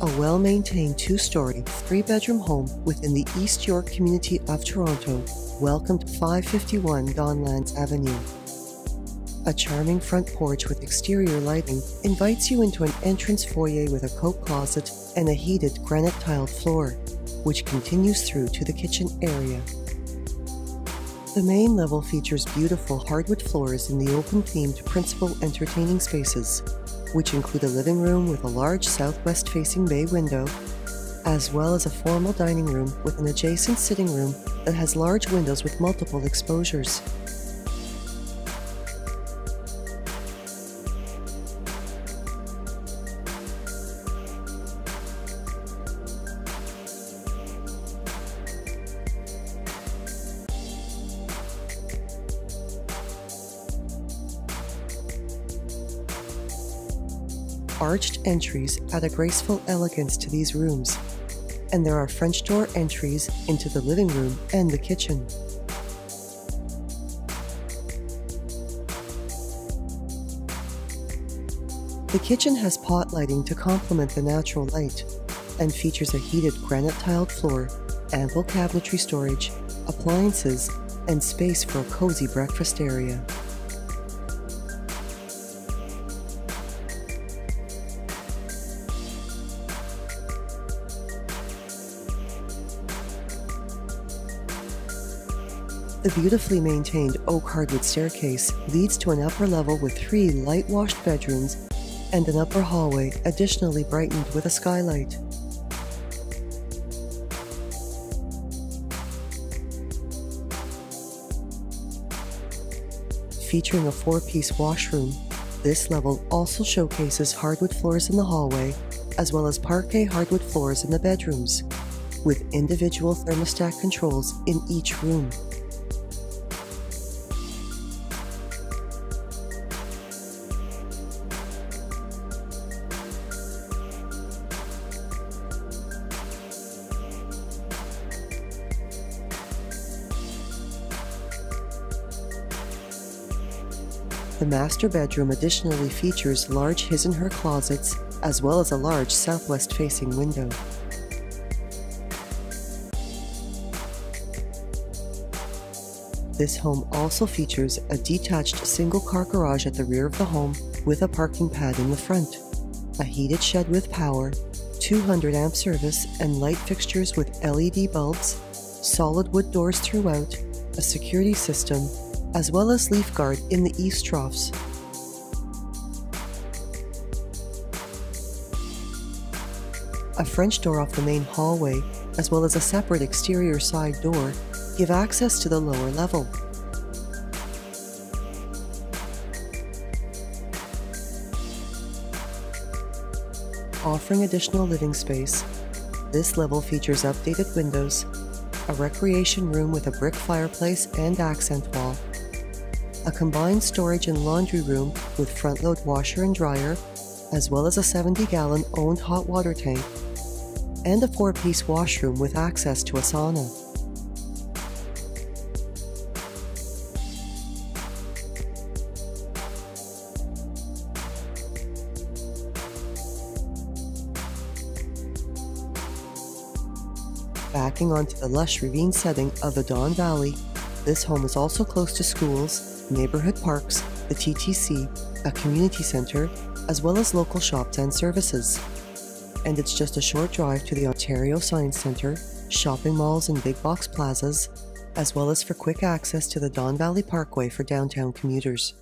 a well maintained two story, three bedroom home within the East York community of Toronto. Welcome to 551 Donlands Avenue. A charming front porch with exterior lighting invites you into an entrance foyer with a coat closet and a heated granite tiled floor, which continues through to the kitchen area. The main level features beautiful hardwood floors in the open themed principal entertaining spaces, which include a living room with a large southwest facing bay window, as well as a formal dining room with an adjacent sitting room that has large windows with multiple exposures. Arched entries add a graceful elegance to these rooms, and there are French door entries into the living room and the kitchen. The kitchen has pot lighting to complement the natural light and features a heated granite tiled floor, ample cabinetry storage, appliances, and space for a cozy breakfast area. The beautifully maintained oak hardwood staircase leads to an upper level with three light washed bedrooms and an upper hallway additionally brightened with a skylight. Featuring a four piece washroom, this level also showcases hardwood floors in the hallway as well as parquet hardwood floors in the bedrooms, with individual thermostat controls in each room. The master bedroom additionally features large his and her closets, as well as a large southwest facing window. This home also features a detached single car garage at the rear of the home with a parking pad in the front, a heated shed with power, 200 amp service and light fixtures with LED bulbs, solid wood doors throughout, a security system, as well as leaf guard in the eavestroughs. A French door off the main hallway, as well as a separate exterior side door, give access to the lower level. Offering additional living space, this level features updated windows, a recreation room with a brick fireplace and accent wall, a combined storage and laundry room with front load washer and dryer, as well as a 70 gallon owned hot water tank, and a four piece washroom with access to a sauna. Backing onto the lush ravine setting of the Don Valley, this home is also close to schools, neighborhood parks, the TTC, a community center, as well as local shops and services. And it's just a short drive to the Ontario Science Centre, shopping malls and big box plazas, as well as for quick access to the Don Valley Parkway for downtown commuters.